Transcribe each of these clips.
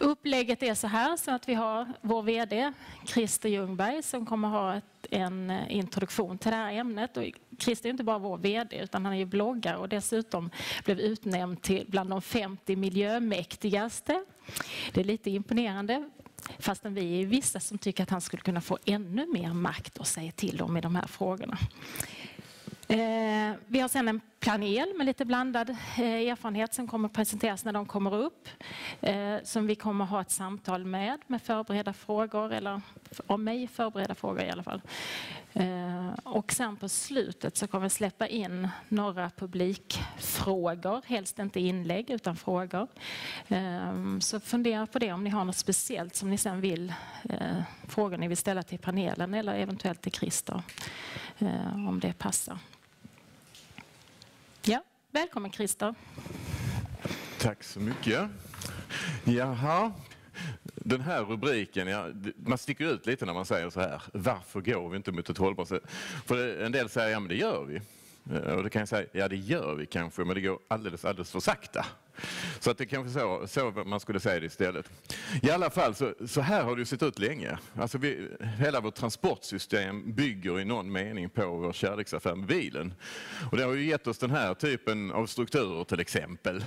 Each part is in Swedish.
Upplägget är så här så att vi har vår VD Christer Ljungberg som kommer ha ett, en eh, introduktion till det här ämnet. Och Christer är inte bara vår VD utan han är ju bloggare och dessutom blev utnämnd till bland de 50 miljömäktigaste. Det är lite imponerande. Fastän vi är vissa som tycker att han skulle kunna få ännu mer makt och säga till om i de här frågorna. Eh, vi har sedan en panel med lite blandad eh, erfarenhet som kommer presenteras när de kommer upp. Eh, som vi kommer ha ett samtal med, med förberedda frågor, eller om mig förberedda frågor i alla fall. Eh, och sen på slutet så kommer vi släppa in några publikfrågor, helst inte inlägg utan frågor. Eh, så fundera på det om ni har något speciellt som ni sen vill, eh, frågor ni vill ställa till panelen eller eventuellt till Christer, om det passar. Välkommen Christer. Tack så mycket. Jaha, den här rubriken, ja, man sticker ut lite när man säger så här. Varför går vi inte mot ett hållbart sätt? För en del säger, ja men det gör vi. Eh, och då kan jag säga, ja det gör vi kanske, men det går alldeles, alldeles för sakta. Så att det kanske så, så man skulle säga det istället. I alla fall, så, så här har det sett ut länge. Alltså vi, hela vårt transportsystem bygger i någon mening på vår kärleksaffär med bilen. Och det har ju gett oss den här typen av strukturer till exempel.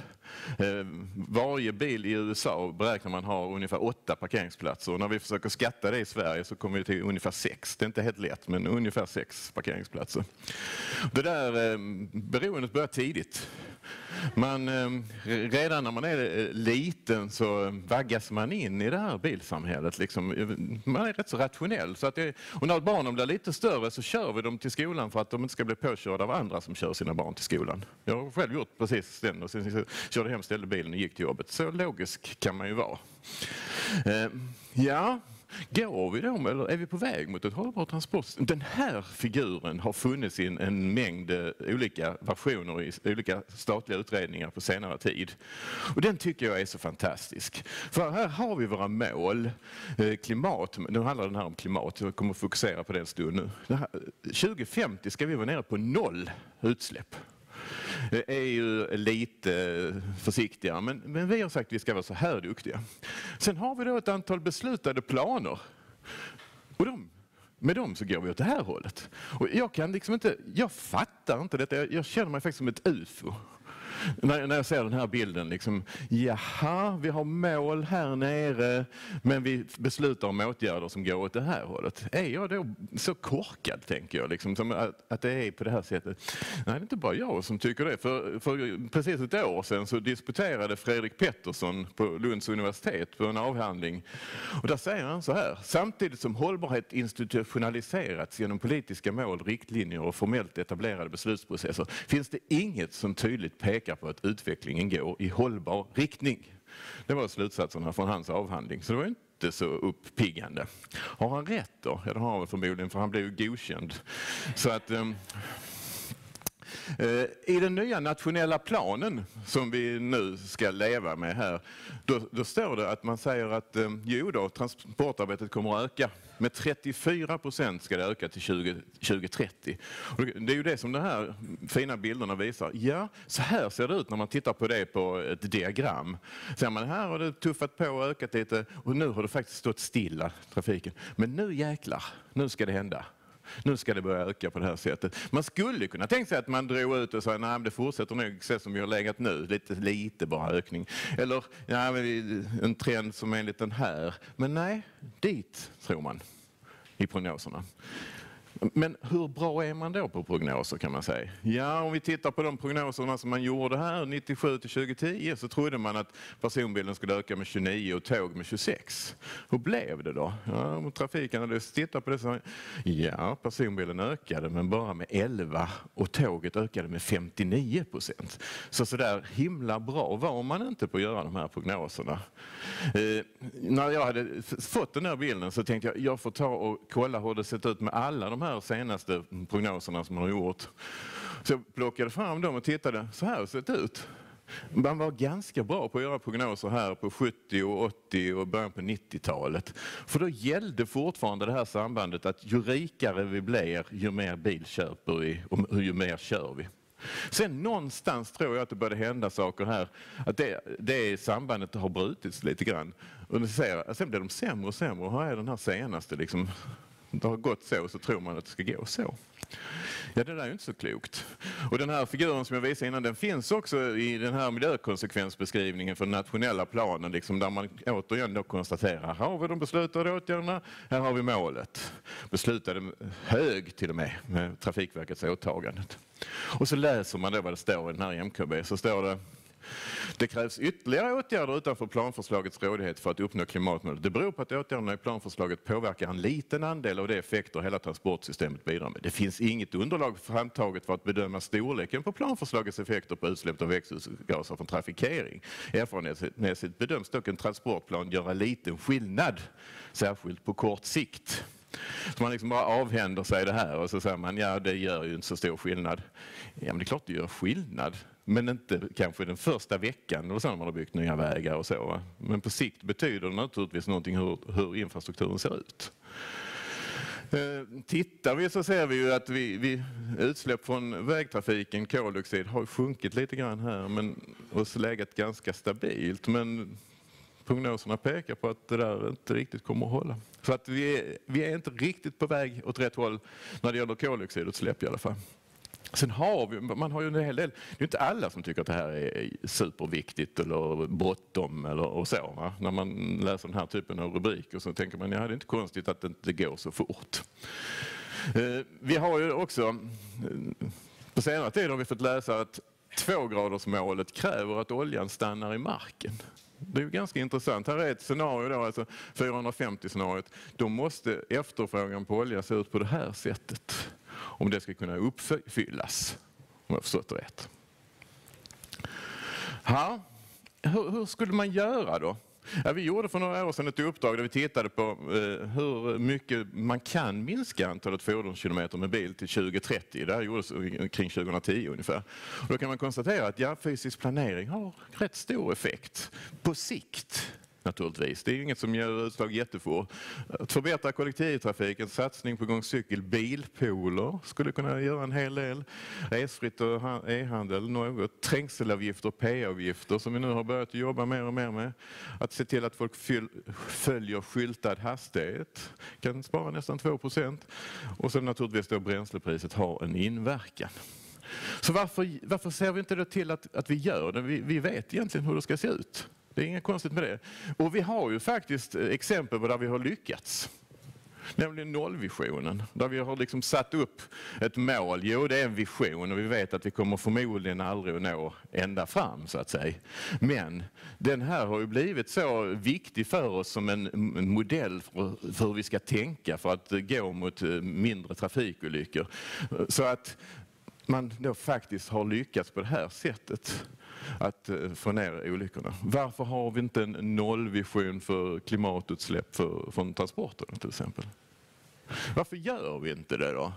Eh, varje bil i USA beräknar man har ungefär åtta parkeringsplatser. Och när vi försöker skatta det i Sverige så kommer vi till ungefär sex. Det är inte helt lätt, men ungefär sex parkeringsplatser. Det där eh, beroendet börjar tidigt. Man, eh, redan när man är eh, liten så eh, vaggas man in i det här bilsamhället. Liksom. Man är rätt så rationell. Så att det, och när barnen blir lite större så kör vi dem till skolan för att de inte ska bli påkörda av andra som kör sina barn till skolan. Jag har själv gjort precis den och sen körde hem, ställde bilen och gick till jobbet. Så logisk kan man ju vara. Ja, Går vi då, eller är vi på väg mot ett hållbart transportsystem? Den här figuren har funnits i en, en mängd eh, olika versioner i olika statliga utredningar på senare tid. Och den tycker jag är så fantastisk. För här har vi våra mål. Eh, klimat, nu handlar den här om klimat, jag kommer att fokusera på det en stund nu. 2050 ska vi vara nere på noll utsläpp är ju lite försiktiga, men, men vi har sagt att vi ska vara så här duktiga. Sen har vi då ett antal beslutade planer. Och de, med dem så går vi åt det här hållet. Och jag kan liksom inte, jag fattar inte detta. Jag, jag känner mig faktiskt som ett ufo när, när jag ser den här bilden. Liksom, jaha, vi har mål här nere men vi beslutar om åtgärder som går åt det här hållet. Är jag då så korkad, tänker jag, liksom, som att, att det är på det här sättet? Nej, det är inte bara jag som tycker det. För, för precis ett år sedan så disputerade Fredrik Pettersson på Lunds universitet på en avhandling. Och där säger han så här. Samtidigt som hållbarhet institutionaliserats genom politiska mål, riktlinjer och formellt etablerade beslutsprocesser finns det inget som tydligt pekar verkar på att utvecklingen går i hållbar riktning. Det var slutsatserna från hans avhandling. Så det var inte så uppiggande. Har han rätt då? Ja, det har han förmodligen för han blev ju godkänd. Så att, ehm, eh, i den nya nationella planen som vi nu ska leva med här, då, då står det att man säger att eh, jo då, transportarbetet kommer att öka med 34 procent ska det öka till 20, 2030. Och det är ju det som de här fina bilderna visar. Ja, så här ser det ut när man tittar på det på ett diagram. Ser man här har det tuffat på och ökat lite och nu har det faktiskt stått stilla, trafiken. Men nu jäklar, nu ska det hända. Nu ska det börja öka på det här sättet. Man skulle kunna tänka sig att man drog ut och sa nej det fortsätter nog se som vi har legat nu, lite, lite bara ökning. Eller ja, en trend som enligt den här. Men nej, dit tror man i prognoserna. Men hur bra är man då på prognoser kan man säga? Ja, om vi tittar på de prognoserna som man gjorde här 97 till 2010 så trodde man att personbilen skulle öka med 29 och tåg med 26. Hur blev det då? Ja, om Trafikanalys tittar på det så ja, personbilen ökade men bara med 11 och tåget ökade med 59 procent. Så sådär himla bra var man inte på att göra de här prognoserna. Eh, när jag hade fått den här bilden så tänkte jag jag får ta och kolla hur det sett ut med alla de här här senaste prognoserna som man har gjort. Så jag plockade fram dem och tittade, så här har det sett ut. Man var ganska bra på att göra prognoser här på 70 och 80 och början på 90-talet. För då gällde fortfarande det här sambandet att ju rikare vi blir, ju mer bil köper vi och ju mer kör vi. Sen någonstans tror jag att det började hända saker här. Att det, det sambandet har brutits lite grann. Och ser, sen blir de sämre och sämre. Och här är den här senaste. Liksom, det har gått så, så tror man att det ska gå så. Ja, det där är ju inte så klokt. Och den här figuren som jag visade innan, den finns också i den här miljökonsekvensbeskrivningen för den nationella planen, liksom där man återigen då konstaterar, här har vi de beslutade åtgärderna, här har vi målet. Beslutade hög till och med, med Trafikverkets åtagande. Och så läser man då vad det står i den här MKB, så står det det krävs ytterligare åtgärder utanför planförslagets rådighet för att uppnå klimatmålet. Det beror på att åtgärderna i planförslaget påverkar en liten andel av de effekter hela transportsystemet bidrar med. Det finns inget underlag framtaget för att bedöma storleken på planförslagets effekter på utsläpp av växthusgaser från trafikering. Erfarenhetsmässigt bedöms dock en transportplan göra liten skillnad, särskilt på kort sikt. Så man liksom bara avhänder sig det här och så säger man ja det gör ju inte så stor skillnad. Ja men det är klart det gör skillnad. Men inte kanske den första veckan och sen när man har byggt nya vägar och så. Men på sikt betyder det naturligtvis någonting hur, hur infrastrukturen ser ut. Eh, tittar vi så ser vi ju att vi, vi, utsläpp från vägtrafiken, koldioxid, har sjunkit lite grann här men, och legat ganska stabilt. Men prognoserna pekar på att det där inte riktigt kommer att hålla. Så att vi är, vi är inte riktigt på väg åt rätt håll när det gäller koldioxidutsläpp i alla fall. Sen har vi, man har ju en hel del, det är inte alla som tycker att det här är superviktigt eller bråttom eller och så. Va? När man läser den här typen av rubriker så tänker man, ja det är inte konstigt att det inte går så fort. Eh, vi har ju också, eh, på senare tid har vi fått läsa att tvågradersmålet kräver att oljan stannar i marken. Det är ju ganska intressant. Här är ett scenario, då, alltså 450-scenariot. Då måste efterfrågan på olja se ut på det här sättet om det ska kunna uppfyllas, om jag förstått det rätt. Ha. Hur, hur skulle man göra då? Ja, vi gjorde för några år sedan ett uppdrag där vi tittade på eh, hur mycket man kan minska antalet fordonskilometer med bil till 2030. Det här gjordes kring 2010 ungefär. Och då kan man konstatera att ja, fysisk planering har rätt stor effekt på sikt naturligtvis. Det är inget som ger utslag jättefort. Att förbättra kollektivtrafiken, satsning på gång cykel, bilpooler skulle kunna göra en hel del. Resfritt och e-handel något. Trängselavgifter, P-avgifter som vi nu har börjat jobba mer och mer med. Att se till att folk följer skyltad hastighet kan spara nästan 2 procent. Och sen naturligtvis då bränslepriset har en inverkan. Så varför, varför ser vi inte då till att, att vi gör det? Vi, vi vet egentligen hur det ska se ut. Det är inget konstigt med det. Och vi har ju faktiskt eh, exempel på där vi har lyckats. Nämligen nollvisionen, där vi har liksom satt upp ett mål. Jo, det är en vision och vi vet att vi kommer förmodligen aldrig att nå ända fram så att säga. Men den här har ju blivit så viktig för oss som en modell för hur vi ska tänka för att eh, gå mot eh, mindre trafikolyckor. Så att man då faktiskt har lyckats på det här sättet att eh, få ner olyckorna. Varför har vi inte en nollvision för klimatutsläpp för, från transporterna till exempel? Varför gör vi inte det då?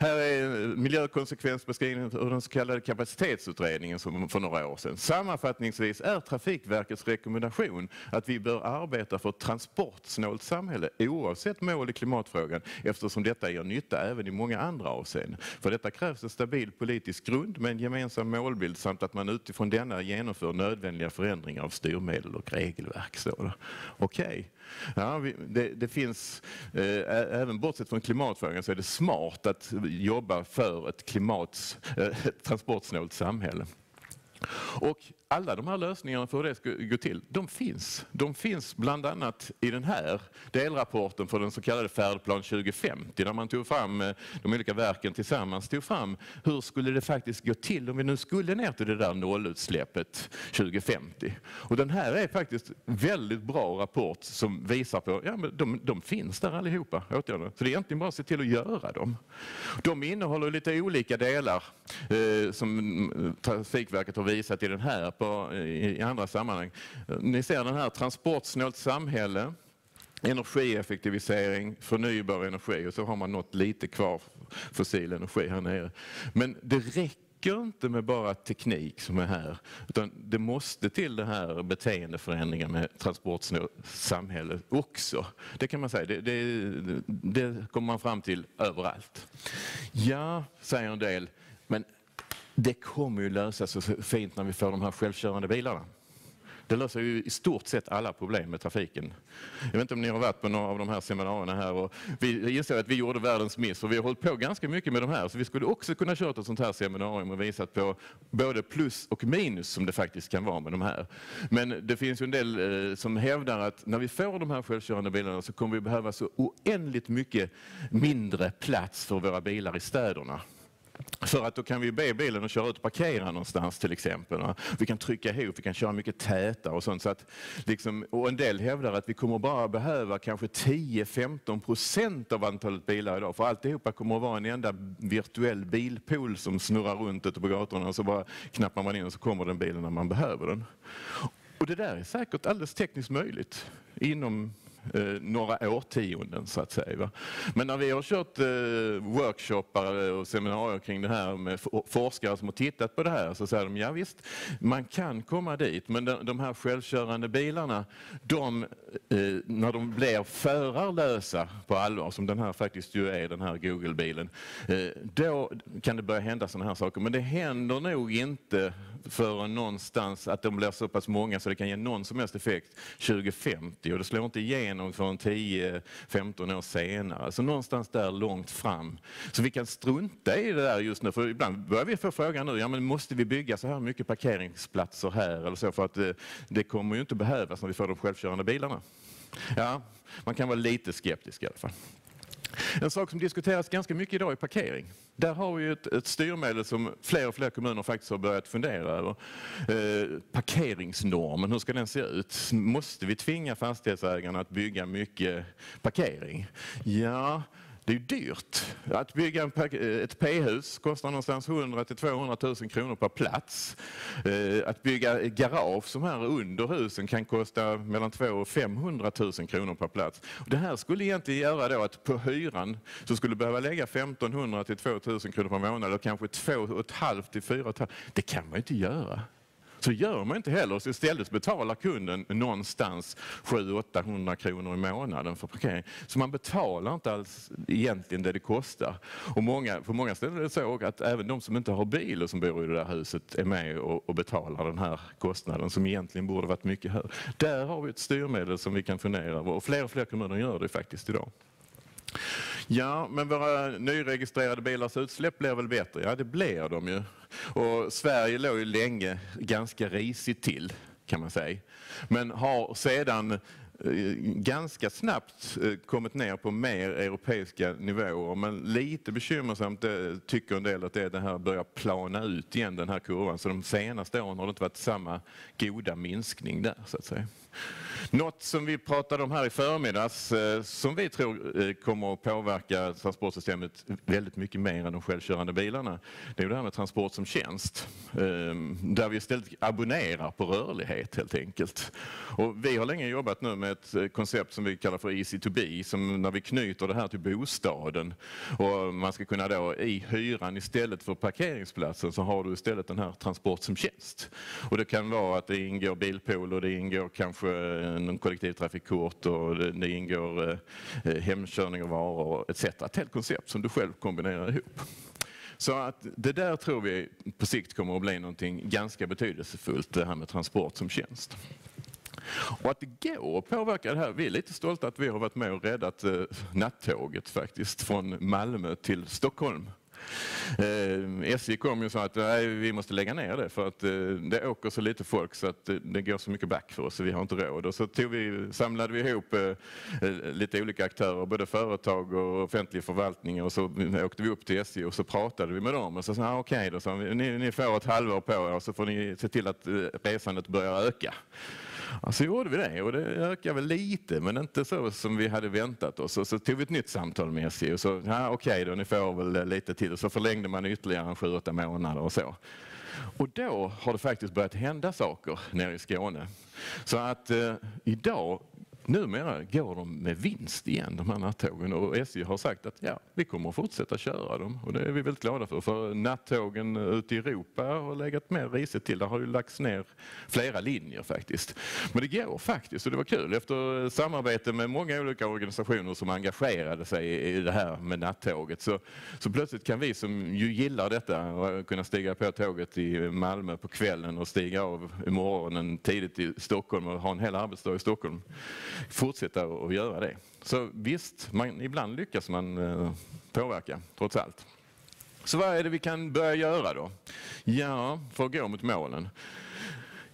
Här är miljökonsekvensbeskrivningen ur den så kallade kapacitetsutredningen för några år sedan. Sammanfattningsvis är Trafikverkets rekommendation att vi bör arbeta för ett transportsnålt samhälle oavsett mål i klimatfrågan eftersom detta gör nytta även i många andra avseenden. För detta krävs en stabil politisk grund med en gemensam målbild samt att man utifrån denna genomför nödvändiga förändringar av styrmedel och regelverk. Okej, okay. Ja, det, det, finns, eh, även bortsett från klimatfrågan så är det smart att jobba för ett, klimat, eh, ett transportsnålt samhälle. Och alla de här lösningarna för hur det ska gå till, de finns. De finns bland annat i den här delrapporten för den så kallade Färdplan 2050 där man tog fram, eh, de olika verken tillsammans tog fram hur skulle det faktiskt gå till om vi nu skulle ner till det där nollutsläppet 2050. Och den här är faktiskt väldigt bra rapport som visar på, ja men de, de finns där allihopa, åtgärderna. Så det är egentligen bara att se till att göra dem. De innehåller lite olika delar eh, som mm, Trafikverket har visat i den här på, i, i andra sammanhang. Ni ser den här transportsnålt samhälle, energieffektivisering, förnybar energi och så har man nått lite kvar fossil energi här nere. Men det räcker inte med bara teknik som är här, utan det måste till det här beteendeförändringar med transportsnålt samhälle också. Det kan man säga, det, det, det kommer man fram till överallt. Ja, säger en del, men det kommer ju lösa sig så fint när vi får de här självkörande bilarna. Det löser ju i stort sett alla problem med trafiken. Jag vet inte om ni har varit på några av de här seminarierna här. Och vi inser att vi gjorde världens miss och vi har hållit på ganska mycket med de här. Så vi skulle också kunna köra ett sånt här seminarium och visat på både plus och minus som det faktiskt kan vara med de här. Men det finns ju en del eh, som hävdar att när vi får de här självkörande bilarna så kommer vi behöva så oändligt mycket mindre plats för våra bilar i städerna. För att då kan vi be bilen att köra ut och parkera någonstans till exempel. Vi kan trycka ihop, vi kan köra mycket tätare och sånt. Så att, liksom, och en del hävdar att vi kommer bara behöva kanske 10-15 procent av antalet bilar idag. För alltihopa kommer att vara en enda virtuell bilpool som snurrar runt ute på gatorna och så bara knappar man in och så kommer den bilen när man behöver den. Och det där är säkert alldeles tekniskt möjligt inom Eh, några årtionden så att säga. Va? Men när vi har kört eh, workshoppar och seminarier kring det här med forskare som har tittat på det här så säger de ja visst, man kan komma dit men de, de här självkörande bilarna, de, eh, när de blir förarlösa på allvar, som den här faktiskt ju är, den här Google-bilen, eh, då kan det börja hända sådana här saker. Men det händer nog inte förrän någonstans att de blir så pass många så det kan ge någon som helst effekt 2050 och det slår inte igenom förrän 10-15 år senare. Så någonstans där långt fram. Så vi kan strunta i det där just nu för ibland börjar vi få frågan nu, ja men måste vi bygga så här mycket parkeringsplatser här eller så för att det, det kommer ju inte behövas när vi får de självkörande bilarna. Ja, man kan vara lite skeptisk i alla fall. En sak som diskuteras ganska mycket idag är parkering. Där har vi ett, ett styrmedel som fler och fler kommuner faktiskt har börjat fundera över. Eh, parkeringsnormen, hur ska den se ut? Måste vi tvinga fastighetsägarna att bygga mycket parkering? Ja, det är dyrt. Att bygga eh, ett P-hus kostar någonstans 100 till 200 000 kronor per plats. Eh, att bygga garage som här under husen kan kosta mellan 200 och 500 000 kronor per plats. Det här skulle egentligen göra då att på hyran så skulle behöva lägga 1500 till 2000 kronor per månad eller kanske 2,5 till 4 Det kan man inte göra. Så gör man inte heller. Så istället betalar kunden någonstans 700-800 kronor i månaden för parkering. Så man betalar inte alls egentligen det det kostar. Och många, på många ställen är det så att även de som inte har bil och som bor i det där huset är med och, och betalar den här kostnaden som egentligen borde varit mycket högre. Där har vi ett styrmedel som vi kan fundera över och fler och fler kommuner gör det faktiskt idag. Ja, men våra nyregistrerade bilars utsläpp blir väl bättre? Ja, det blir de ju. Och Sverige låg ju länge ganska risigt till, kan man säga. Men har sedan eh, ganska snabbt eh, kommit ner på mer europeiska nivåer. Men lite bekymmersamt eh, tycker en del att det, är det här börjar plana ut igen, den här kurvan. Så de senaste åren har det inte varit samma goda minskning där, så att säga. Något som vi pratade om här i förmiddags eh, som vi tror eh, kommer att påverka transportsystemet väldigt mycket mer än de självkörande bilarna. Det är det här med transport som tjänst. Ehm, där vi istället abonnerar på rörlighet helt enkelt. Och vi har länge jobbat nu med ett eh, koncept som vi kallar för Easy to be, som när vi knyter det här till bostaden och man ska kunna då i hyran istället för parkeringsplatsen så har du istället den här transport som tjänst. Och det kan vara att det ingår bilpool och det ingår kanske Eh, någon kollektivtrafikkort och det, det ingår eh, eh hemkörning av varor etc. Ett helt koncept som du själv kombinerar ihop. Så att det där tror vi på sikt kommer att bli någonting ganska betydelsefullt, det här med transport som tjänst. Och att det går att påverka det här. Vi är lite stolta att vi har varit med och räddat eh, nattåget faktiskt från Malmö till Stockholm Eh, SJ kom ju och sa att nej, vi måste lägga ner det för att eh, det åker så lite folk så att eh, det går så mycket back för oss så vi har inte råd. Och så tog vi, samlade vi ihop eh, eh lite olika aktörer, både företag och offentlig förvaltning och så åkte vi upp till SJ och så pratade vi med dem och så sa ah, okej okay, då, så ni, ni får ett halvår på er och så får ni se till att eh, resandet börjar öka. Ja, så gjorde vi det och det ökade väl lite men inte så som vi hade väntat oss. Och så tog vi ett nytt samtal med SJ och så, ja, okej okay då, ni får väl eh, lite till. Och så förlängde man ytterligare en sju, åtta månader och så. Och då har det faktiskt börjat hända saker nere i Skåne. Så att eh, idag numera går de med vinst igen, de här nattågen. Och SJ har sagt att ja, vi kommer att fortsätta köra dem. Och det är vi väldigt glada för. För nattågen ute i Europa har legat mer risigt till. Det har ju lagts ner flera linjer faktiskt. Men det går faktiskt och det var kul. Efter samarbete med många olika organisationer som engagerade sig i det här med nattåget så, så plötsligt kan vi som ju gillar detta eh, kunna stiga på tåget i Malmö på kvällen och stiga av i morgonen tidigt i Stockholm och ha en hel arbetsdag i Stockholm fortsätta att göra det. Så visst, man, ibland lyckas man eh, påverka trots allt. Så vad är det vi kan börja göra då? Ja, för att gå mot målen.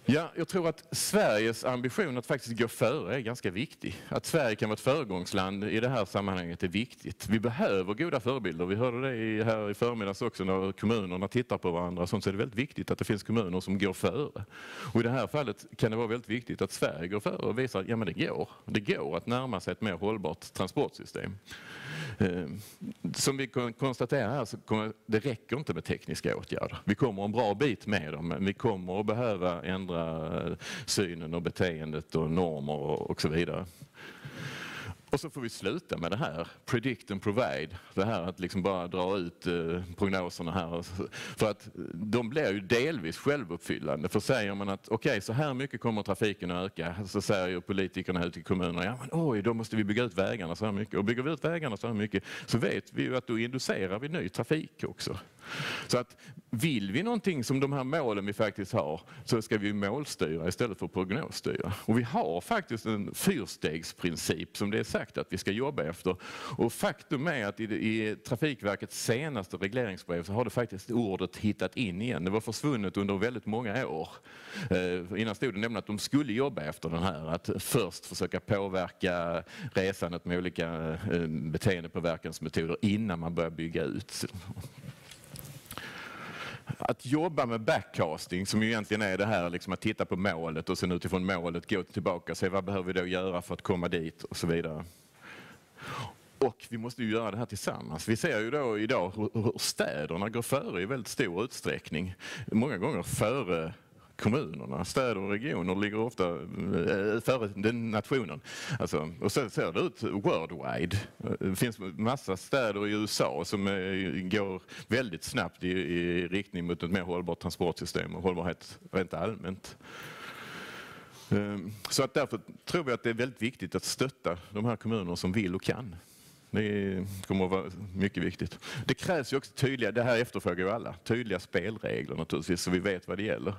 Ja, jag tror att Sveriges ambition att faktiskt gå före är ganska viktig. Att Sverige kan vara ett föregångsland i det här sammanhanget är viktigt. Vi behöver goda förebilder. Vi hörde det här i förmiddags också när kommunerna tittar på varandra. Så är det väldigt viktigt att det finns kommuner som går före. Och I det här fallet kan det vara väldigt viktigt att Sverige går före och visar att ja, men det går. Det går att närma sig ett mer hållbart transportsystem. Eh, som vi konstaterar här så kommer, det räcker inte med tekniska åtgärder. Vi kommer en bra bit med dem, men vi kommer att behöva ändra eh, synen och beteendet och normer och så vidare. Och så får vi sluta med det här, predict and provide. Det här att liksom bara dra ut eh, prognoserna här. För att de blir ju delvis självuppfyllande. För säger man att okej, okay, så här mycket kommer trafiken att öka, så säger ju politikerna ute i kommunerna, ja men oj, då måste vi bygga ut vägarna så här mycket. Och bygger vi ut vägarna så här mycket så vet vi ju att då inducerar vi ny trafik också. Så att vill vi någonting som de här målen vi faktiskt har så ska vi målstyra istället för prognosstyra. Och vi har faktiskt en fyrstegsprincip som det är sagt att vi ska jobba efter. Och faktum är att i, i Trafikverkets senaste regleringsbrev så har det faktiskt ordet hittat in igen. Det var försvunnet under väldigt många år. Eh, innan stod det nämligen att de skulle jobba efter den här, att först försöka påverka resandet med olika eh, beteendepåverkansmetoder innan man börjar bygga ut att jobba med backcasting, som ju egentligen är det här liksom att titta på målet och sen utifrån målet gå tillbaka och se vad behöver vi då göra för att komma dit och så vidare. Och vi måste ju göra det här tillsammans. Vi ser ju då idag hur städerna går före i väldigt stor utsträckning. Många gånger före kommunerna, städer och regioner ligger ofta eh, före den nationen. Alltså, och så ser det ut worldwide. Det finns massa städer i USA som eh, går väldigt snabbt i, i riktning mot ett mer hållbart transportsystem och hållbarhet rent allmänt. Så att därför tror vi att det är väldigt viktigt att stötta de här kommunerna som vill och kan. Det kommer att vara mycket viktigt. Det krävs ju också tydliga, det här efterfrågar ju alla, tydliga spelregler naturligtvis så vi vet vad det gäller.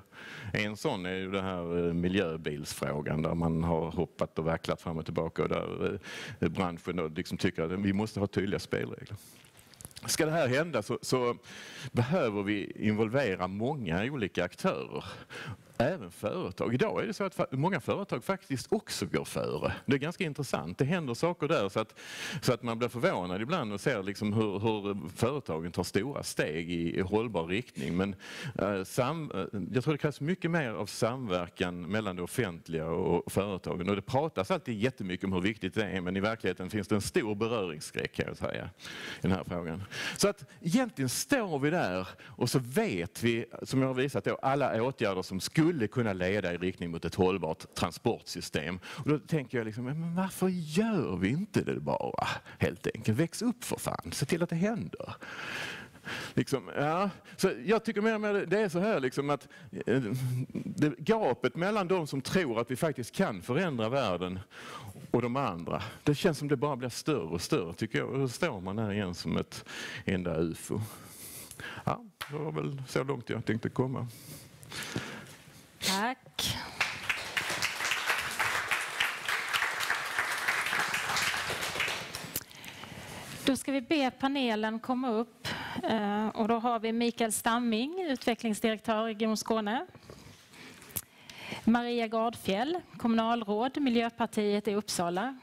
En sån är ju den här eh, miljöbilsfrågan där man har hoppat och vacklat fram och tillbaka och där eh, branschen då liksom tycker att vi måste ha tydliga spelregler. Ska det här hända så, så behöver vi involvera många olika aktörer även företag. Idag är det så att många företag faktiskt också går före. Det är ganska intressant. Det händer saker där så att, så att man blir förvånad ibland och ser liksom hur, hur företagen tar stora steg i, i hållbar riktning. Men eh, sam, eh, jag tror det krävs mycket mer av samverkan mellan det offentliga och företagen. Och det pratas alltid jättemycket om hur viktigt det är men i verkligheten finns det en stor beröringsskräck kan jag säga i den här frågan. Så att egentligen står vi där och så vet vi, som jag har visat, då, alla åtgärder som skulle skulle kunna leda i riktning mot ett hållbart transportsystem. Och då tänker jag, liksom, men varför gör vi inte det bara helt enkelt? Väx upp för fan, se till att det händer. Liksom, ja. så jag tycker mer och mer det är så här liksom att eh, det, gapet mellan de som tror att vi faktiskt kan förändra världen och de andra, det känns som det bara blir större och större tycker jag. Och då står man här igen som ett enda ufo. Ja, det var väl så långt jag tänkte komma. Tack. Då ska vi be panelen komma upp. Eh, och då har vi Mikael Stamming, utvecklingsdirektör i Region Skåne. Maria Gardfjell, kommunalråd, Miljöpartiet i Uppsala.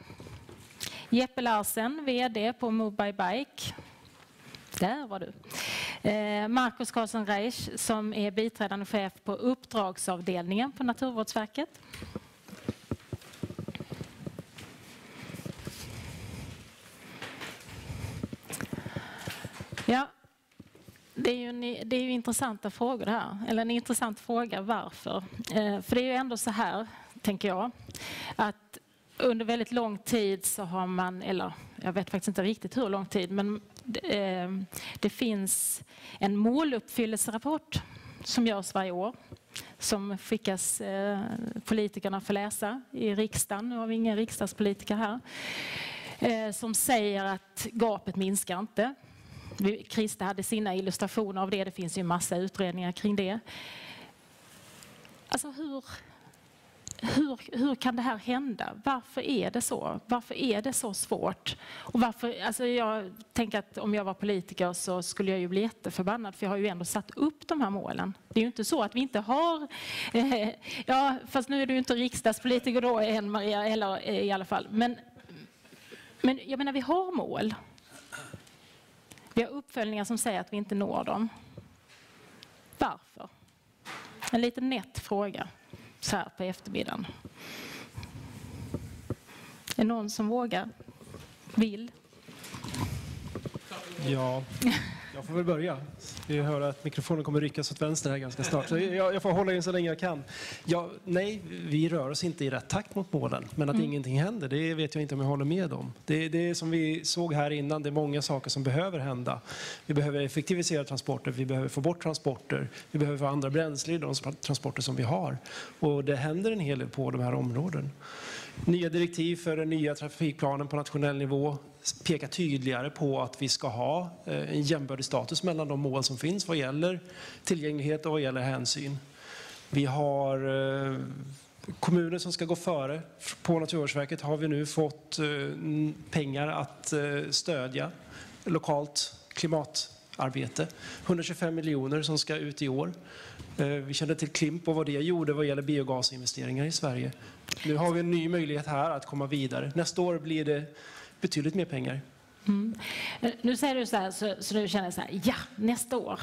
Jeppe Larsen, VD på Move by Bike. Där var du. Eh, Markus Karlsson Reich som är biträdande chef på uppdragsavdelningen på Naturvårdsverket. Ja, det är, ju en, det är ju intressanta frågor det här. Eller en intressant fråga varför. Eh, för det är ju ändå så här, tänker jag, att under väldigt lång tid så har man, eller jag vet faktiskt inte riktigt hur lång tid, men det, det finns en måluppfyllelserapport som görs varje år som skickas eh, politikerna för läsa i riksdagen. Nu har vi ingen riksdagspolitiker här. Eh, som säger att gapet minskar inte. Krista hade sina illustrationer av det. Det finns ju massa utredningar kring det. Alltså hur, hur, hur kan det här hända? Varför är det så? Varför är det så svårt? Och varför, alltså jag tänker att om jag var politiker så skulle jag ju bli jätteförbannad för jag har ju ändå satt upp de här målen. Det är ju inte så att vi inte har... Eh, ja, fast nu är du inte riksdagspolitiker då än Maria, eller eh, i alla fall. Men, men jag menar, vi har mål. Vi har uppföljningar som säger att vi inte når dem. Varför? En liten nätt fråga så här på eftermiddagen. Är någon som vågar? Vill? Ja, jag får väl börja. Vi hör att mikrofonen kommer ryckas åt vänster här ganska snart. Så jag, jag får hålla in så länge jag kan. Ja, nej, vi rör oss inte i rätt takt mot målen. Men att mm. ingenting händer, det vet jag inte om jag håller med om. Det, det är som vi såg här innan, det är många saker som behöver hända. Vi behöver effektivisera transporter, vi behöver få bort transporter, vi behöver få andra bränsle i de transporter som vi har. Och det händer en hel del på de här områdena. Nya direktiv för den nya trafikplanen på nationell nivå pekar tydligare på att vi ska ha eh, en jämbördig status mellan de mål som finns vad gäller tillgänglighet och vad gäller hänsyn. Vi har eh, kommuner som ska gå före. På Naturvårdsverket har vi nu fått eh, pengar att stödja lokalt klimatarbete. 125 miljoner som ska ut i år. Vi kände till Klimp och vad det gjorde vad gäller biogasinvesteringar i Sverige. Nu har vi en ny möjlighet här att komma vidare. Nästa år blir det betydligt mer pengar. Mm. Nu säger du så här, så, så du känner så här, ja, nästa år.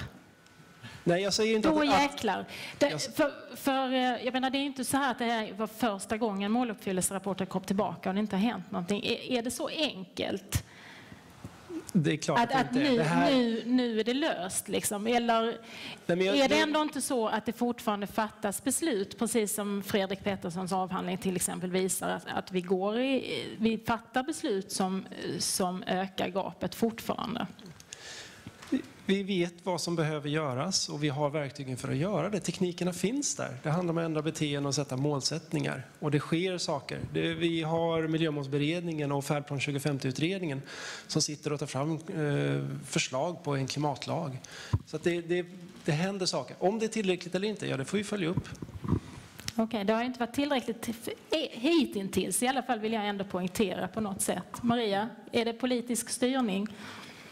Nej, jag säger inte Då att... jäklar. Det, för, för, eh, jag menar, det är inte så här att det här var första gången måluppfyllelserapporten kom tillbaka och det inte har hänt någonting. Är, är det så enkelt? Det är klart att, att, nu, här... nu, nu är det löst liksom. Eller Nej, jag, är det ändå inte så att det fortfarande fattas beslut, precis som Fredrik Petterssons avhandling till exempel visar, att, att vi, går i, vi fattar beslut som, som ökar gapet fortfarande? Vi vet vad som behöver göras och vi har verktygen för att göra det. Teknikerna finns där. Det handlar om att ändra beteende och sätta målsättningar. Och det sker saker. Vi har Miljömålsberedningen och Färdplan 2050-utredningen som sitter och tar fram eh, förslag på en klimatlag. Så det, det, det händer saker. Om det är tillräckligt eller inte, ja det får vi följa upp. Okej, okay, det har inte varit tillräckligt hittills. I alla fall vill jag ändå poängtera på något sätt. Maria, är det politisk styrning?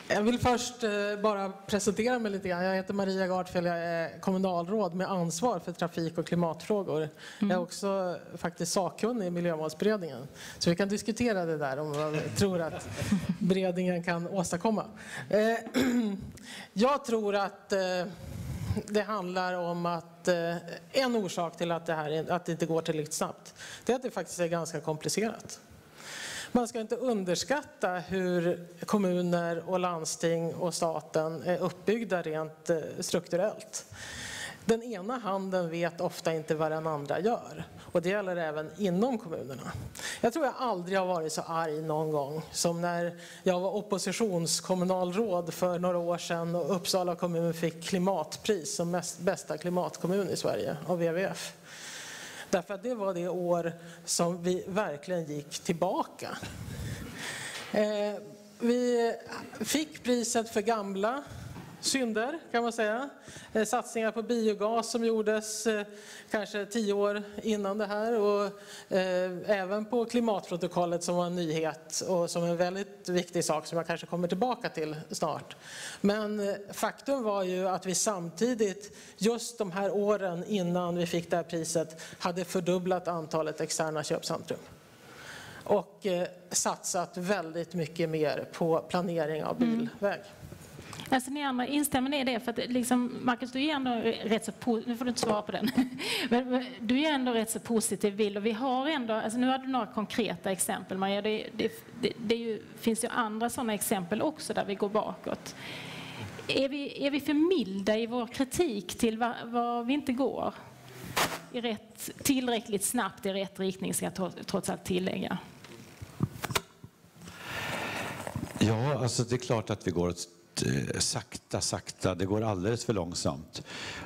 Jag vill först eh, bara presentera mig lite grann. Jag heter Maria Gardfjell, jag är kommunalråd med ansvar för trafik och klimatfrågor. Mm. Jag är också faktiskt sakkunnig i Miljömålsberedningen. Så vi kan diskutera det där om vad vi tror att beredningen kan åstadkomma. Eh, jag tror att eh, det handlar om att en orsak till att det, här, att det inte går tillräckligt snabbt, det är att det faktiskt är ganska komplicerat. Man ska inte underskatta hur kommuner och landsting och staten är uppbyggda rent eh, strukturellt. Den ena handen vet ofta inte vad den andra gör. Och det gäller även inom kommunerna. Jag tror jag aldrig har varit så arg någon gång som när jag var oppositionskommunalråd för några år sedan och Uppsala kommun fick klimatpris som mest, bästa klimatkommun i Sverige av WWF. Därför att det var det år som vi verkligen gick tillbaka. Eh, vi fick priset för gamla synder kan man säga. Eh, satsningar på biogas som gjordes eh, kanske tio år innan det här och eh, även på klimatprotokollet som var en nyhet och som är en väldigt viktig sak som jag kanske kommer tillbaka till snart. Men faktum var ju att vi samtidigt, just de här åren innan vi fick det här priset, hade fördubblat antalet externa köpcentrum och satsat väldigt mycket mer på planering av bilväg. Mm. Alltså, ni andra, instämmer ni i det? För att, liksom, Marcus, du är ändå rätt så nu får du inte svara på den. Men, men, du är ändå rätt så positiv bild och vi har ändå, alltså, nu har du några konkreta exempel Maria, det, det, det, det ju, finns ju andra sådana exempel också där vi går bakåt. Är vi, är vi för milda i vår kritik till var, var vi inte går? I rätt, tillräckligt snabbt i rätt riktning ska jag trots allt tillägga. Ja, alltså det är klart att vi går åt Eh, sakta, sakta. Det går alldeles för långsamt.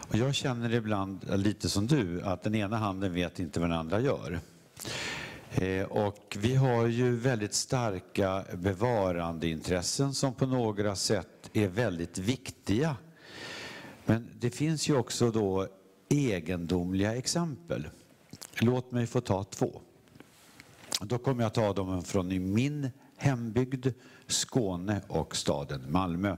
Och jag känner ibland, eh, lite som du, att den ena handen vet inte vad den andra gör. Eh, och vi har ju väldigt starka bevarandeintressen som på några sätt är väldigt viktiga. Men det finns ju också då egendomliga exempel. Låt mig få ta två. Då kommer jag ta dem från min hembygd, Skåne och staden Malmö.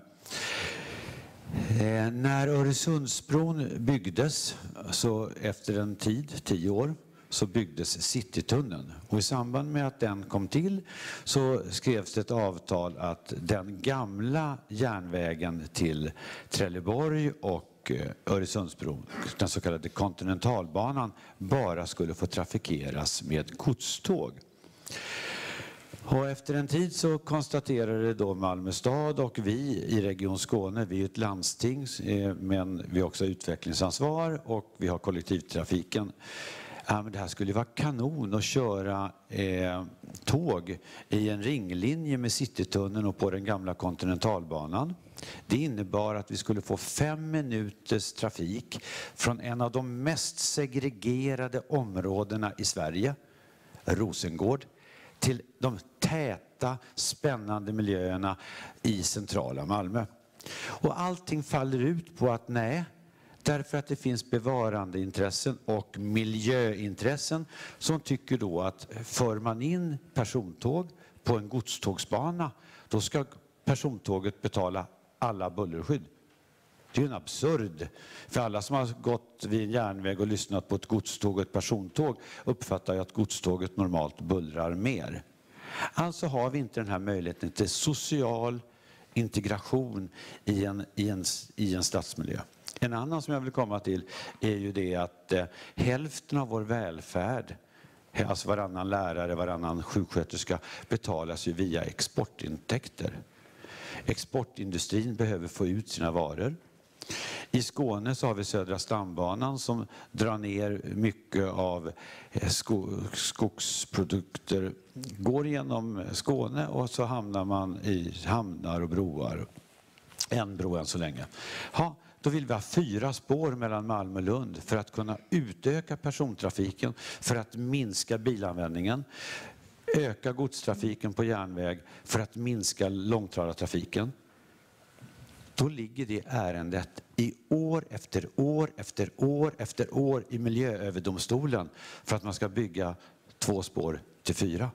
Eh, när Öresundsbron byggdes, så efter en tid, tio år, så byggdes Citytunneln. Och I samband med att den kom till så skrevs det ett avtal att den gamla järnvägen till Trelleborg och eh, Öresundsbron, den så kallade kontinentalbanan, bara skulle få trafikeras med godståg. Och efter en tid så konstaterade då Malmö stad och vi i Region Skåne, vi är ett landsting eh, men vi har också utvecklingsansvar och vi har kollektivtrafiken. Ja, men det här skulle vara kanon att köra eh, tåg i en ringlinje med Citytunneln och på den gamla kontinentalbanan. Det innebar att vi skulle få fem minuters trafik från en av de mest segregerade områdena i Sverige, Rosengård, till de täta, spännande miljöerna i centrala Malmö. Och allting faller ut på att nej, därför att det finns bevarandeintressen och miljöintressen som tycker då att för man in persontåg på en godstågsbana, då ska persontåget betala alla bullerskydd. Det är en absurd. För alla som har gått vid en järnväg och lyssnat på ett godståg och ett persontåg uppfattar ju att godståget normalt bullrar mer. Alltså har vi inte den här möjligheten till social integration i en, i en, i en stadsmiljö. En annan som jag vill komma till är ju det att eh, hälften av vår välfärd Alltså varannan lärare, varannan sjuksköterska betalas ju via exportintäkter. Exportindustrin behöver få ut sina varor. I Skåne så har vi Södra stambanan som drar ner mycket av eh, skogsprodukter, går genom Skåne och så hamnar man i hamnar och broar. En bro än så länge. Ha, då vill vi ha fyra spår mellan Malmö och Lund för att kunna utöka persontrafiken, för att minska bilanvändningen, öka godstrafiken på järnväg för att minska långtradartrafiken då ligger det ärendet i år efter år efter år efter år i Miljööverdomstolen för att man ska bygga två spår till fyra.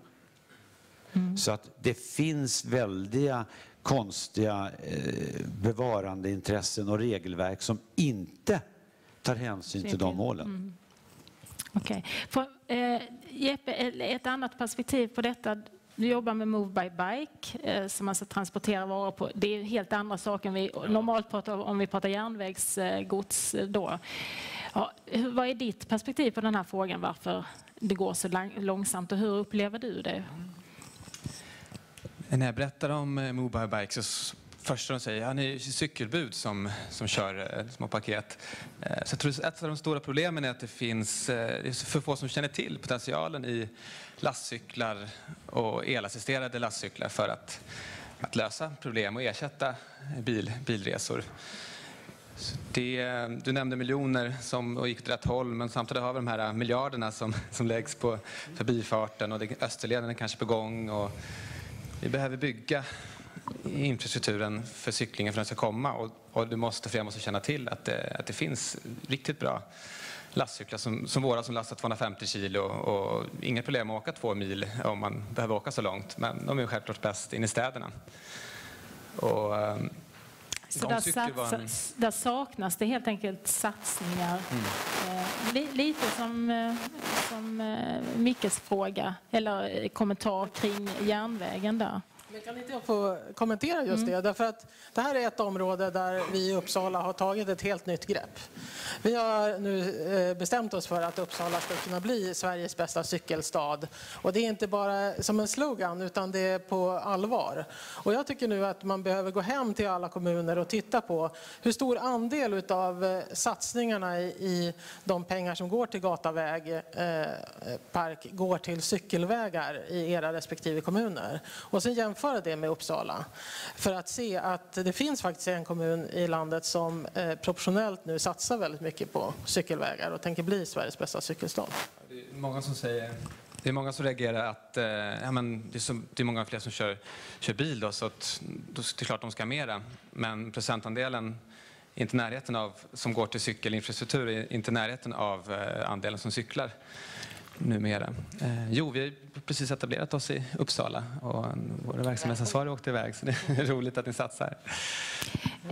Mm. Så att det finns väldiga konstiga eh, bevarandeintressen och regelverk som inte tar hänsyn till de målen. Mm. Okej. Okay. Eh, Jeppe, ett annat perspektiv på detta du jobbar med Move by Bike eh, som alltså transporterar varor på. Det är helt andra saker än vi normalt pratar om, om vi pratar järnvägsgods. Eh, då. Ja, vad är ditt perspektiv på den här frågan varför det går så långsamt och hur upplever du det? När jag berättar om eh, Move by Bike så första de säger, han är cykelbud som, som kör små paket. Så jag tror att ett av de stora problemen är att det finns det är för få som känner till potentialen i lastcyklar och elassisterade lastcyklar för att, att lösa problem och ersätta bil, bilresor. Det, du nämnde miljoner som gick åt rätt håll, men samtidigt har vi de här miljarderna som, som läggs på förbifarten och Österleden är kanske på gång. Och vi behöver bygga infrastrukturen för cyklingen för att den ska komma och, och du måste, fler måste känna till att det, att det finns riktigt bra lastcyklar som, som våra som lastar 250 kilo och inga problem att åka två mil om man behöver åka så långt. Men de är självklart bäst in i städerna. Och, ehm, så där, sats, en... där, saknas det helt enkelt satsningar. Mm. Eh, lite som, eh, som eh, Mickes fråga, eller kommentar kring järnvägen där. Men kan inte jag få kommentera just mm. det? Därför att det här är ett område där vi i Uppsala har tagit ett helt nytt grepp. Vi har nu eh, bestämt oss för att Uppsala ska kunna bli Sveriges bästa cykelstad. Och det är inte bara som en slogan, utan det är på allvar. Och jag tycker nu att man behöver gå hem till alla kommuner och titta på hur stor andel av eh, satsningarna i de pengar som går till gata, väg, eh, park går till cykelvägar i era respektive kommuner. Och sen jämför jämföra det med Uppsala för att se att det finns faktiskt en kommun i landet som eh, proportionellt nu satsar väldigt mycket på cykelvägar och tänker bli Sveriges bästa cykelstad. Det är många som säger det är många som reagerar att eh, ja, men det, är så, det är många fler som kör, kör bil då, så att, då, det är klart de ska ha mera. Men procentandelen inte närheten av, som går till cykelinfrastruktur är inte närheten av eh, andelen som cyklar numera. Eh, jo, vi har precis etablerat oss i Uppsala och vår verksamhetsansvarig åkte iväg så det är roligt att ni satsar.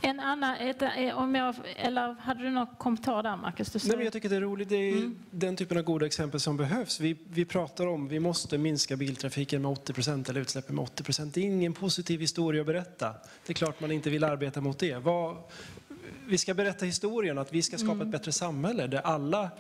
En annan, ett, eh, om jag, eller hade du någon kommentar där Marcus? Du Nej, men jag tycker det är roligt. Det är mm. den typen av goda exempel som behövs. Vi, vi pratar om vi måste minska biltrafiken med 80 procent eller utsläppen med 80 procent. Det är ingen positiv historia att berätta. Det är klart man inte vill arbeta mot det. Vad, vi ska berätta historien att vi ska skapa mm. ett bättre samhälle där alla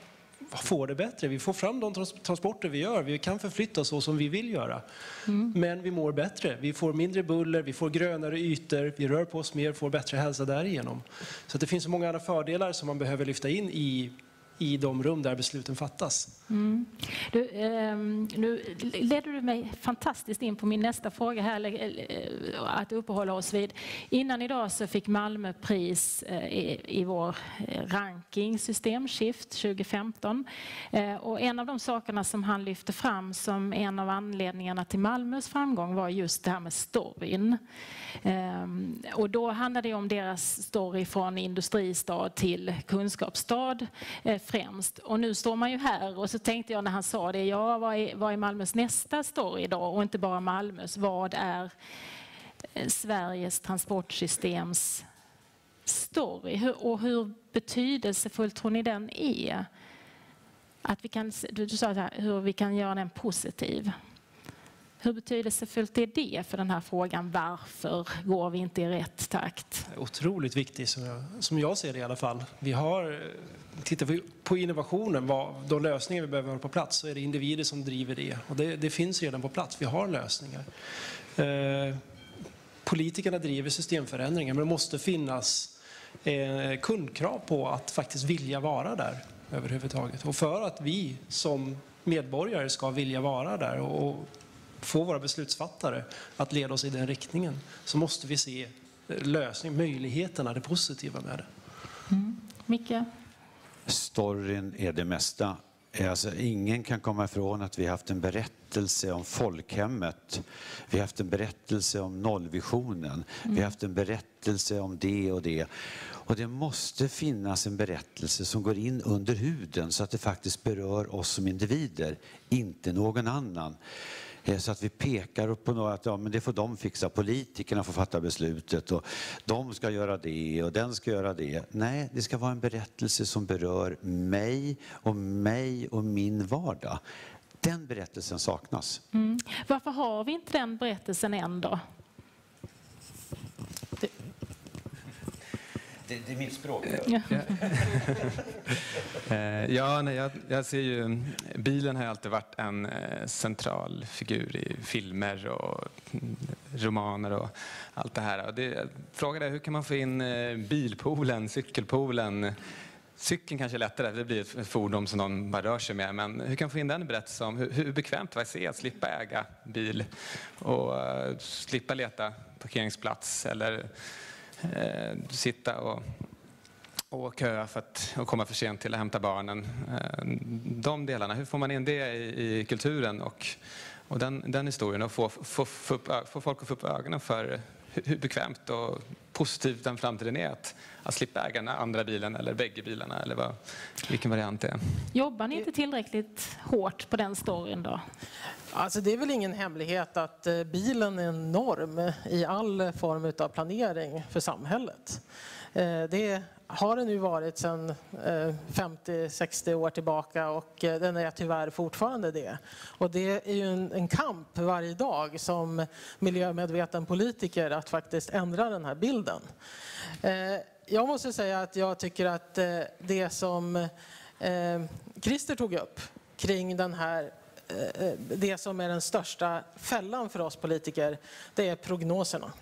får det bättre. Vi får fram de transporter vi gör. Vi kan förflytta oss så som vi vill göra. Mm. Men vi mår bättre. Vi får mindre buller, vi får grönare ytor, vi rör på oss mer, får bättre hälsa därigenom. Så det finns så många andra fördelar som man behöver lyfta in i i de rum där besluten fattas. Mm. Du, eh, nu leder du mig fantastiskt in på min nästa fråga här, eh, att uppehålla oss vid. Innan idag så fick Malmö pris eh, i, i vår eh, ranking Systemskift 2015. Eh, och en av de sakerna som han lyfte fram som en av anledningarna till Malmös framgång var just det här med storyn. Ehm, och då handlade det om deras story från industristad till kunskapsstad eh, främst. Och nu står man ju här och så tänkte jag när han sa det, ja vad är, vad är Malmös nästa story idag? Och inte bara Malmös, vad är eh, Sveriges transportsystems story? Och hur betydelsefull tror ni den är? Att vi kan, du sa här, hur vi kan göra den positiv. Hur betydelsefullt är det för den här frågan? Varför går vi inte i rätt takt? Otroligt viktigt som jag, som jag ser det i alla fall. Vi har, tittar vi på innovationen, vad, de lösningar vi behöver ha på plats, så är det individer som driver det. Och det, det finns redan på plats, vi har lösningar. Eh, politikerna driver systemförändringar, men det måste finnas eh, kundkrav på att faktiskt vilja vara där överhuvudtaget. Och för att vi som medborgare ska vilja vara där och få våra beslutsfattare att leda oss i den riktningen så måste vi se lösning, möjligheterna, det positiva med det. Mm. Micke? Storyn är det mesta. Alltså, ingen kan komma ifrån att vi har haft en berättelse om folkhemmet. Vi har haft en berättelse om nollvisionen. Mm. Vi har haft en berättelse om det och det. Och det måste finnas en berättelse som går in under huden så att det faktiskt berör oss som individer, inte någon annan. Eh, så att vi pekar på något att ja, men det får de fixa, politikerna får fatta beslutet och de ska göra det och den ska göra det. Nej, det ska vara en berättelse som berör mig och mig och min vardag. Den berättelsen saknas. Mm. Varför har vi inte den berättelsen än då? Det, det, är mitt språk. Eh, ja, nej, jag, jag, ser ju, bilen har alltid varit en eh, central figur i filmer och romaner och allt det här. Och det, frågan är hur kan man få in eh, bilpoolen, cykelpoolen? Cykeln kanske är lättare, det blir ett fordon som någon bara rör sig med. Men hur kan man få in den berättelsen om hur, hur bekvämt det är att slippa äga bil och uh, slippa leta parkeringsplats eller eh, sitta och, och köa för att och komma för sent till att hämta barnen. Eh, de delarna, hur får man in det i, i kulturen och, och den, den historien och få, få, få, få folk att få upp ögonen för hur bekvämt och positivt den framtiden är att, att slippa äga den andra bilen eller bägge bilarna eller vad, vilken variant det är. Jobbar ni inte tillräckligt hårt på den storyn då? Alltså det är väl ingen hemlighet att eh, bilen är en norm i all form av planering för samhället. Eh, det har det nu varit sedan eh, 50-60 år tillbaka och eh, den är tyvärr fortfarande det. Och det är ju en, kamp varje dag som miljömedveten politiker att faktiskt ändra den här bilden. Jag måste säga att jag tycker att det som Christer tog upp kring den här det som är den största fällan för oss politiker, det är prognoserna.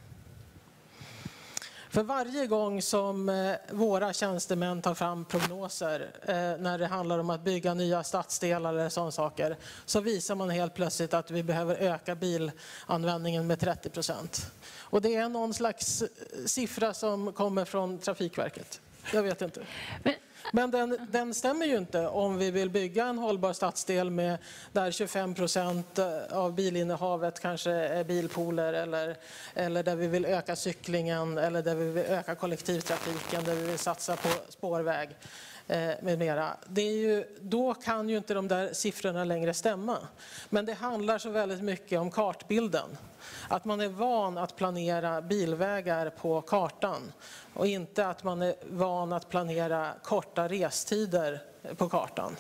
För varje gång som eh, våra tjänstemän tar fram prognoser eh, när det handlar om att bygga nya stadsdelar eller sådana saker så visar man helt plötsligt att vi behöver öka bilanvändningen med 30 procent. Och det är någon slags eh, siffra som kommer från Trafikverket. Jag vet inte. Men, men den, den stämmer ju inte om vi vill bygga en hållbar stadsdel med där 25 procent eh, av bilinnehavet kanske är bilpooler eller, eller där vi vill öka cyklingen eller där vi vill öka kollektivtrafiken, där vi vill satsa på spårväg. Eh, med mera. Det är ju, då kan ju inte de där siffrorna längre stämma. Men det handlar så väldigt mycket om kartbilden. Att man är van att planera bilvägar på kartan och inte att man är van att planera korta restider på kartan.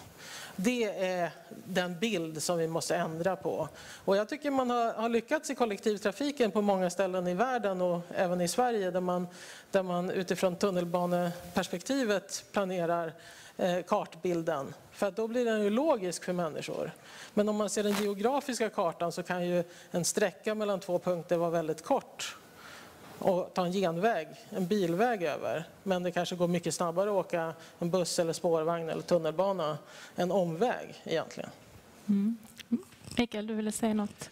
Det är den bild som vi måste ändra på. Och jag tycker man har, har lyckats i kollektivtrafiken på många ställen i världen och även i Sverige där man, där man utifrån tunnelbaneperspektivet planerar eh, kartbilden. För att då blir den ju logisk för människor. Men om man ser den geografiska kartan så kan ju en sträcka mellan två punkter vara väldigt kort och ta en genväg, en bilväg över. Men det kanske går mycket snabbare att åka en buss eller spårvagn eller tunnelbana en omväg egentligen. Mikael, du ville säga något?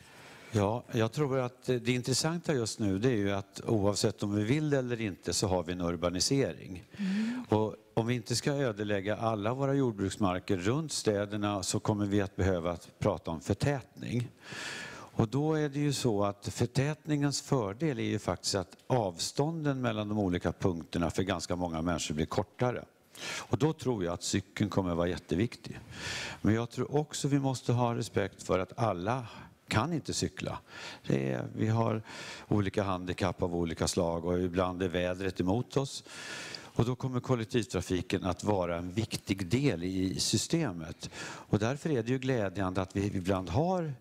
Ja, jag tror att det intressanta just nu det är ju att oavsett om vi vill det eller inte så har vi en urbanisering. Och om vi inte ska ödelägga alla våra jordbruksmarker runt städerna så kommer vi att behöva prata om förtätning. Och då är det ju så att förtätningens fördel är ju faktiskt att avstånden mellan de olika punkterna för ganska många människor blir kortare. Och då tror jag att cykeln kommer att vara jätteviktig. Men jag tror också vi måste ha respekt för att alla kan inte cykla. Det är, vi har olika handikapp av olika slag och ibland är vädret emot oss. Och då kommer kollektivtrafiken att vara en viktig del i systemet. Och därför är det ju glädjande att vi ibland har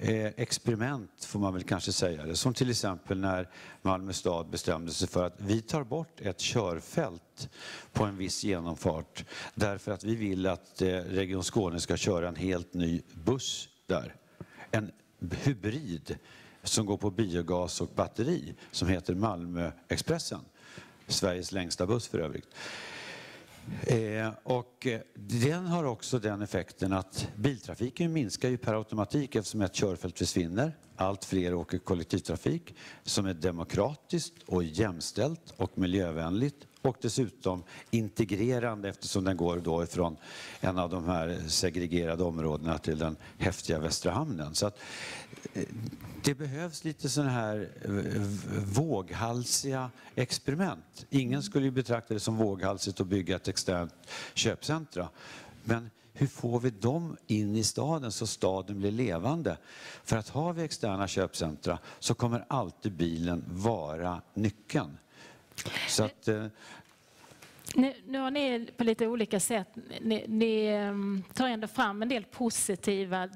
Eh, experiment, får man väl kanske säga det. Som till exempel när Malmö stad bestämde sig för att vi tar bort ett körfält på en viss genomfart därför att vi vill att eh, Region Skåne ska köra en helt ny buss där. En hybrid som går på biogas och batteri som heter Malmöexpressen. Sveriges längsta buss för övrigt. Eh, och eh, den har också den effekten att biltrafiken minskar ju per automatik eftersom ett körfält försvinner. Allt fler åker kollektivtrafik som är demokratiskt och jämställt och miljövänligt och dessutom integrerande eftersom den går då ifrån en av de här segregerade områdena till den häftiga Västra hamnen. Så att, eh, det behövs lite sådana här eh, våghalsiga experiment. Ingen skulle ju betrakta det som våghalsigt att bygga ett externt köpcentra. Men hur får vi dem in i staden så staden blir levande? För att har vi externa köpcentra så kommer alltid bilen vara nyckeln. Så att, eh, nu, nu har ni på lite olika sätt, ni, ni ehm, tar ändå fram en del positiva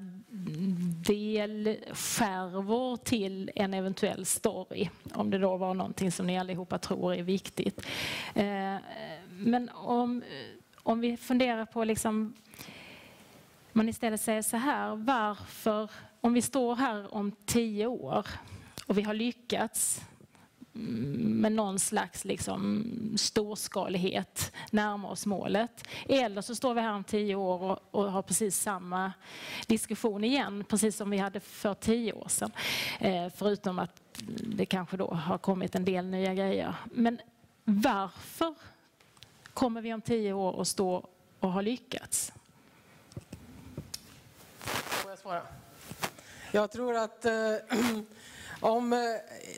delskärvor till en eventuell story. Om det då var någonting som ni allihopa tror är viktigt. Eh, men om, om vi funderar på liksom man istället säger så här, varför, om vi står här om tio år och vi har lyckats med någon slags liksom storskalighet närma oss målet. Eller så står vi här om tio år och, och har precis samma diskussion igen, precis som vi hade för tio år sedan. Eh, förutom att det kanske då har kommit en del nya grejer. Men varför kommer vi om tio år att stå och ha lyckats? Får jag svara? Jag tror att eh, om, eh,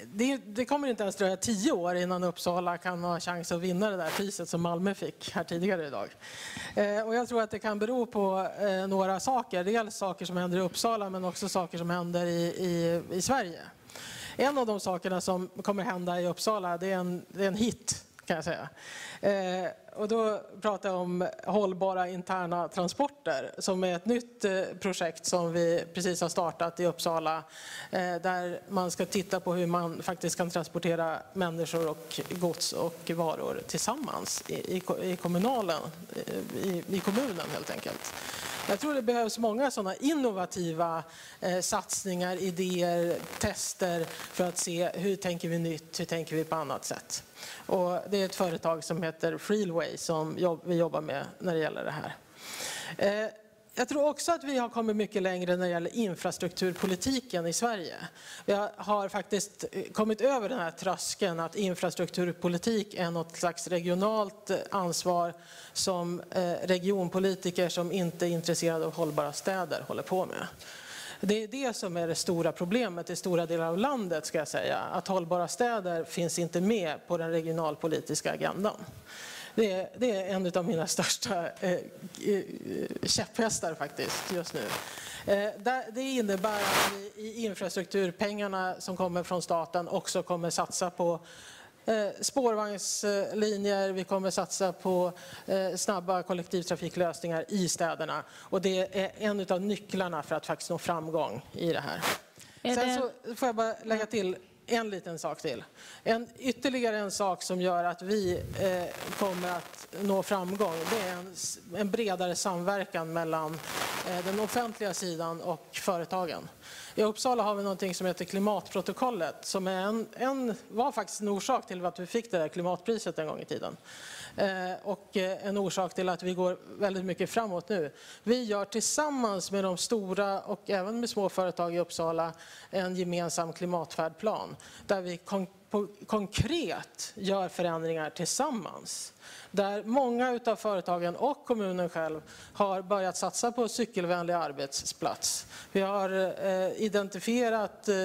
det, det kommer inte ens dröja tio år innan Uppsala kan ha chans att vinna det där priset som Malmö fick här tidigare idag. Eh, och jag tror att det kan bero på eh, några saker. Dels saker som händer i Uppsala men också saker som händer i, i, i Sverige. En av de sakerna som kommer hända i Uppsala det är en, det är en hit kan jag säga. Eh, och då pratar jag om hållbara interna transporter som är ett nytt eh, projekt som vi precis har startat i Uppsala eh, där man ska titta på hur man faktiskt kan transportera människor och gods och varor tillsammans i, i, i kommunalen, eh, i, i kommunen helt enkelt. Jag tror det behövs många sådana innovativa eh, satsningar, idéer, tester för att se hur tänker vi nytt, hur tänker vi på annat sätt. Och det är ett företag som heter Freeway som vi jobbar med när det gäller det här. Eh, jag tror också att vi har kommit mycket längre när det gäller infrastrukturpolitiken i Sverige. Vi har faktiskt eh, kommit över den här tröskeln att infrastrukturpolitik är något slags regionalt eh, ansvar som regionpolitiker som inte är intresserade av hållbara städer håller på med. Det är det som är det stora problemet i stora delar av landet, ska jag säga. Att hållbara städer finns inte med på den regionalpolitiska agendan. Det är, det är en av mina största eh, eh käpphästar faktiskt just nu. Eh, det innebär att vi i infrastrukturpengarna som kommer från staten också kommer satsa på spårvagnslinjer, vi kommer satsa på snabba kollektivtrafiklösningar i städerna. Och det är en av nycklarna för att faktiskt nå framgång i det här. Sen så får jag bara lägga till en liten sak till. En, ytterligare en sak som gör att vi eh, kommer att nå framgång det är en, en bredare samverkan mellan eh, den offentliga sidan och företagen. I Uppsala har vi något som heter klimatprotokollet som är en, en, var faktiskt en orsak till att vi fick det där klimatpriset en gång i tiden. Eh, och eh, en orsak till att vi går väldigt mycket framåt nu. Vi gör tillsammans med de stora och även med små företag i Uppsala en gemensam klimatfärdplan där vi på, konkret gör förändringar tillsammans där många av företagen och kommunen själv har börjat satsa på cykelvänlig arbetsplats. Vi har eh, identifierat eh,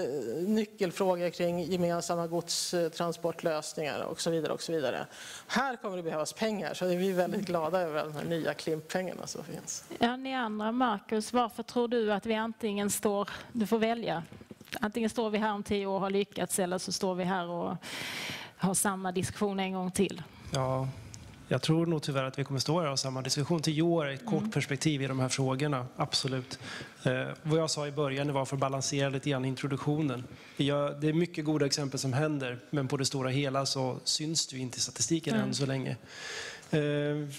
nyckelfrågor kring gemensamma godstransportlösningar och så vidare. och så vidare. Här kommer det behövas pengar, så vi är väldigt glada över de här nya Klimppengarna som finns. Ja, ni andra, Marcus, varför tror du att vi antingen står, du får välja, antingen står vi här om tio år och har lyckats eller så står vi här och har samma diskussion en gång till? Ja, jag tror nog tyvärr att vi kommer stå här och ha samma diskussion. Tio år är ett kort mm. perspektiv i de här frågorna, absolut. Eh, vad jag sa i början var för att balansera lite grann introduktionen. Jag, det är mycket goda exempel som händer, men på det stora hela så syns det ju inte i statistiken mm. än så länge. Eh,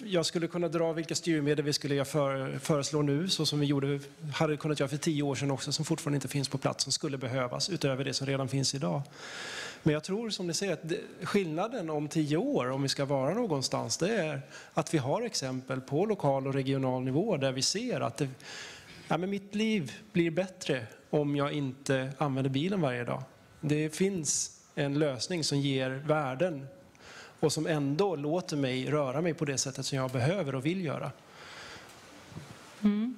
jag skulle kunna dra vilka styrmedel vi skulle föreslå nu, så som vi gjorde, hade kunnat göra för tio år sedan också, som fortfarande inte finns på plats, som skulle behövas utöver det som redan finns idag. Men jag tror som ni säger att skillnaden om tio år, om vi ska vara någonstans, det är att vi har exempel på lokal och regional nivå där vi ser att det, ja, men mitt liv blir bättre om jag inte använder bilen varje dag. Det finns en lösning som ger värden och som ändå låter mig röra mig på det sättet som jag behöver och vill göra. Mm.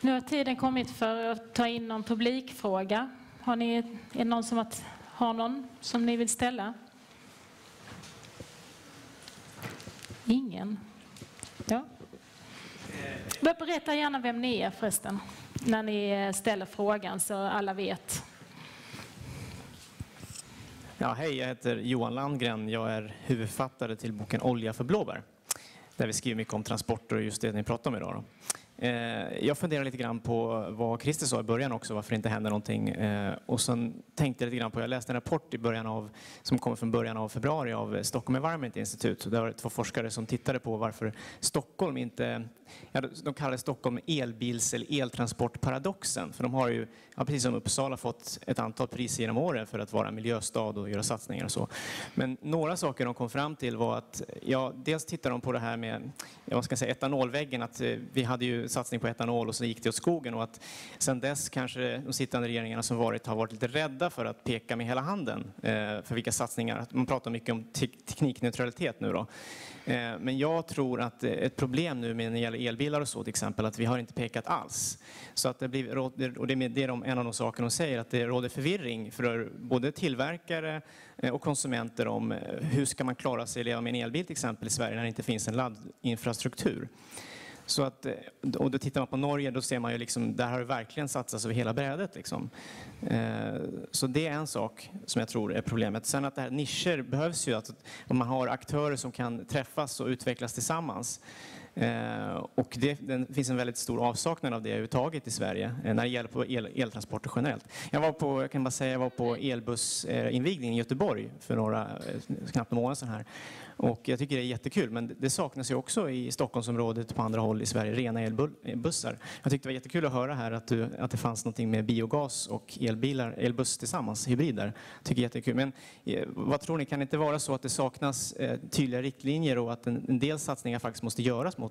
Nu har tiden kommit för att ta in någon publikfråga. Har ni, är det någon som har har någon som ni vill ställa? Ingen? Ja. Berätta gärna vem ni är förresten, när ni ställer frågan så alla vet. Ja, hej, jag heter Johan Landgren. Jag är huvudförfattare till boken Olja för blåbär. Där vi skriver mycket om transporter och just det ni pratar om idag. Då. Eh, jag funderar lite grann på vad Christer sa i början också, varför det inte händer någonting. Eh, och sen tänkte jag lite grann på, jag läste en rapport i början av, som kommer från början av februari av Stockholm Environment Institute. Där var det två forskare som tittade på varför Stockholm inte ja, de kallar Stockholm elbils eller eltransportparadoxen. För de har ju, ja, precis som Uppsala, fått ett antal priser genom åren för att vara miljöstad och göra satsningar och så. Men några saker de kom fram till var att, ja, dels tittar de på det här med vad ska jag säga, etanolväggen, att eh, vi hade ju satsning på etanol och så gick det åt skogen och att sen dess kanske de sittande regeringarna som varit har varit lite rädda för att peka med hela handen eh, för vilka satsningar. Man pratar mycket om teknikneutralitet nu då. Eh, men jag tror att eh, ett problem nu när det gäller elbilar och så till exempel, att vi har inte pekat alls. Så att det blir, och det är en av de saker de säger, att det råder förvirring för både tillverkare eh, och konsumenter om hur ska man klara sig att leva med en elbil till exempel i Sverige när det inte finns en laddinfrastruktur. Så att, eh, och då tittar man på Norge, då ser man ju liksom, där har det verkligen satsats över hela brädet. Liksom. Eh, så det är en sak som jag tror är problemet. Sen att det här nischer behövs ju, att man har aktörer som kan träffas och utvecklas tillsammans. Eh, och det, det, finns en väldigt stor avsaknad av det överhuvudtaget i Sverige eh, när det gäller på el, eltransporter generellt. Jag var på, jag kan bara säga, jag var på elbussinvigning i Göteborg för några, eh, knappt en månad sedan här. Och jag tycker det är jättekul, men det saknas ju också i Stockholmsområdet på andra håll i Sverige rena elbussar. Jag tyckte det var jättekul att höra här att, du, att det fanns något med biogas och elbilar, elbuss tillsammans, hybrider. Tycker jättekul. Men vad tror ni, kan det inte vara så att det saknas tydliga riktlinjer och att en, en del satsningar faktiskt måste göras mot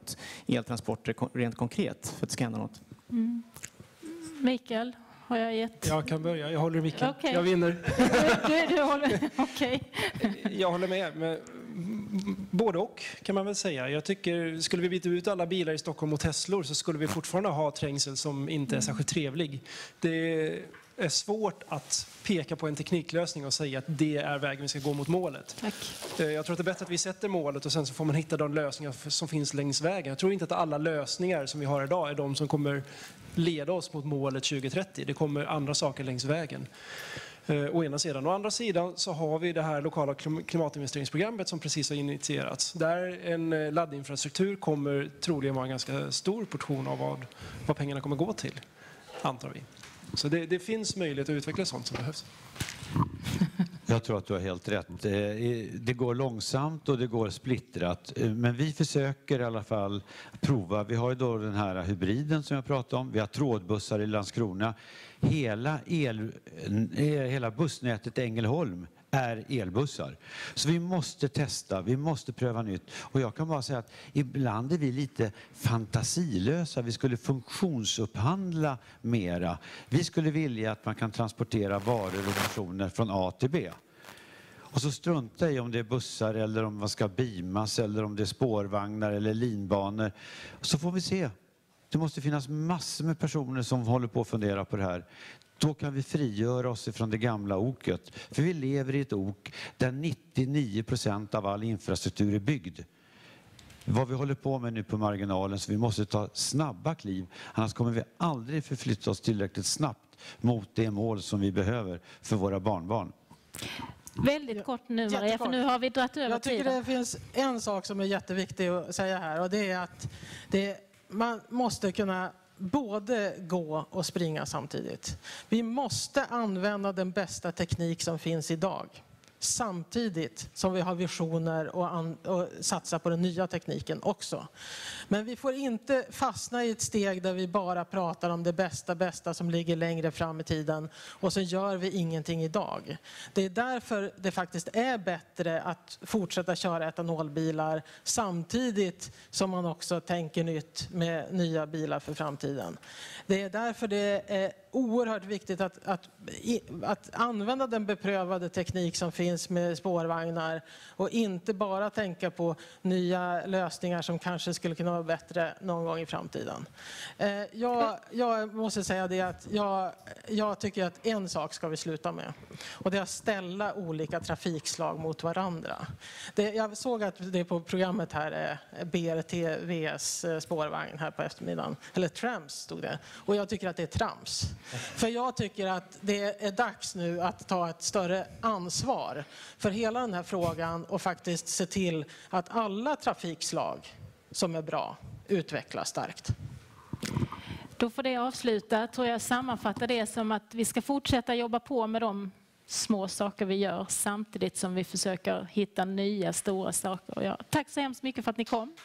eltransporter rent konkret för att det ska hända något? Mm. Mikael, har jag gett? Jag kan börja. Jag håller i micken. Okay. Jag vinner. Du, du håller... Okay. Jag håller med. med. Både och kan man väl säga. Jag tycker, skulle vi byta ut alla bilar i Stockholm mot Teslor så skulle vi fortfarande ha trängsel som inte är särskilt trevlig. Det är svårt att peka på en tekniklösning och säga att det är vägen vi ska gå mot målet. Tack. Eh, jag tror att det är bättre att vi sätter målet och sen så får man hitta de lösningar som finns längs vägen. Jag tror inte att alla lösningar som vi har idag är de som kommer leda oss mot målet 2030. Det kommer andra saker längs vägen. Eh, å ena sidan. Å andra sidan så har vi det här lokala klimatinvesteringsprogrammet som precis har initierats. Där en eh, laddinfrastruktur kommer troligen vara en ganska stor portion av vad, vad pengarna kommer gå till, antar vi. Så det, det finns möjlighet att utveckla sånt som behövs. Jag tror att du har helt rätt. Det går långsamt och det går splittrat. Eh, men vi försöker i alla fall prova. Vi har ju då den här hybriden som jag pratade om. Vi har trådbussar i Landskrona. Hela, el, eh, hela bussnätet Ängelholm är elbussar. Så vi måste testa, vi måste pröva nytt. Och jag kan bara säga att ibland är vi lite fantasilösa. Vi skulle funktionsupphandla mera. Vi skulle vilja att man kan transportera varor och personer från A till B. Och så strunta i om det är bussar eller om man ska beamas eller om det är spårvagnar eller linbanor. Så får vi se. Det måste finnas massor med personer som håller på att fundera på det här. Då kan vi frigöra oss från det gamla oket. För vi lever i ett ok där 99 procent av all infrastruktur är byggd. Vad vi håller på med nu på marginalen, så vi måste ta snabba kliv. Annars kommer vi aldrig förflytta oss tillräckligt snabbt mot det mål som vi behöver för våra barnbarn. Väldigt kort nu Maria, för nu har vi dragit över Jag tycker tiden. det finns en sak som är jätteviktig att säga här och det är att det, man måste kunna både gå och springa samtidigt. Vi måste använda den bästa teknik som finns idag samtidigt som vi har visioner och, an, och satsar på den nya tekniken också. Men vi får inte fastna i ett steg där vi bara pratar om det bästa, bästa som ligger längre fram i tiden och så gör vi ingenting idag. Det är därför det faktiskt är bättre att fortsätta köra etanolbilar samtidigt som man också tänker nytt med nya bilar för framtiden. Det är därför det är oerhört viktigt att, att, att använda den beprövade teknik som finns med spårvagnar och inte bara tänka på nya lösningar som kanske skulle kunna vara bättre någon gång i framtiden. Eh, jag, jag måste säga det att jag, jag tycker att en sak ska vi sluta med och det är att ställa olika trafikslag mot varandra. Det, jag såg att det på programmet här är BRT VS eh, spårvagn här på eftermiddagen, eller trams stod det och jag tycker att det är trams. För jag tycker att det är dags nu att ta ett större ansvar för hela den här frågan och faktiskt se till att alla trafikslag som är bra utvecklas starkt. Då får det avsluta. Tror jag sammanfattar det som att vi ska fortsätta jobba på med de små saker vi gör samtidigt som vi försöker hitta nya stora saker. Ja, tack så hemskt mycket för att ni kom.